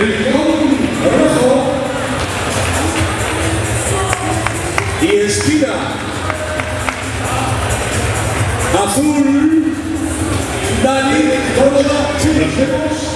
rojo y esquina azul. Dani Córdoba, chicos,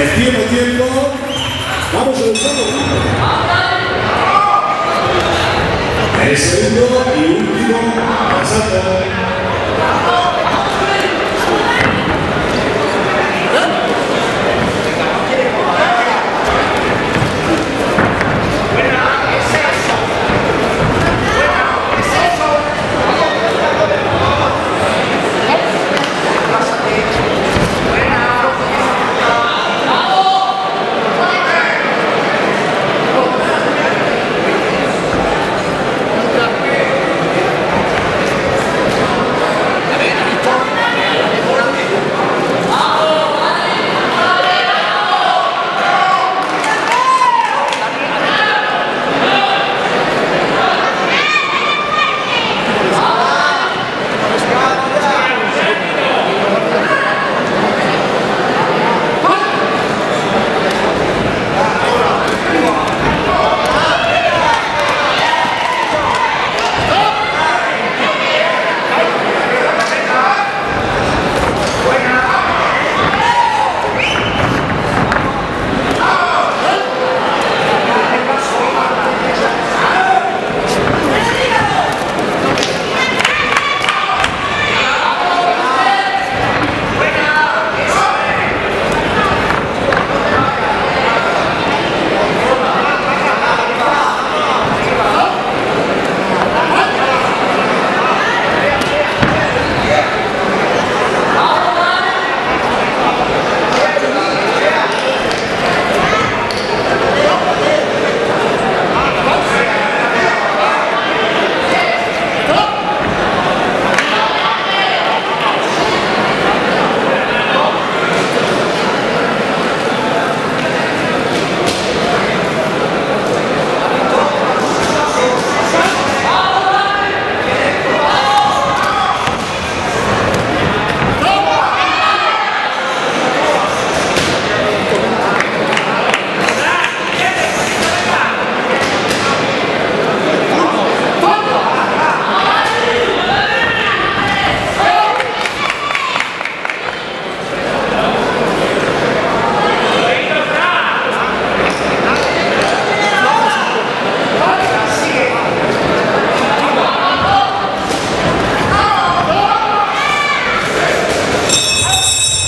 El tiempo, tiempo. Vamos a usarlo. El segundo y último asalto.